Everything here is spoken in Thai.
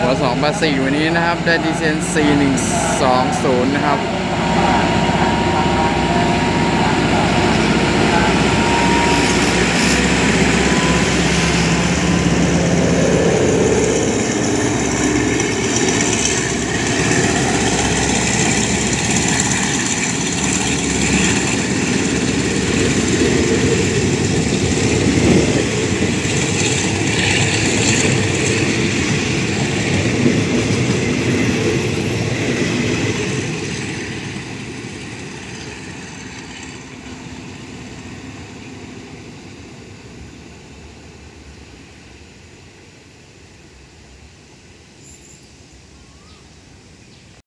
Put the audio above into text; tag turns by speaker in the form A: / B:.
A: หัวสองบาสี่วันนี้นะครับ ได้ดีเซน 4 1 2 0 นะครับ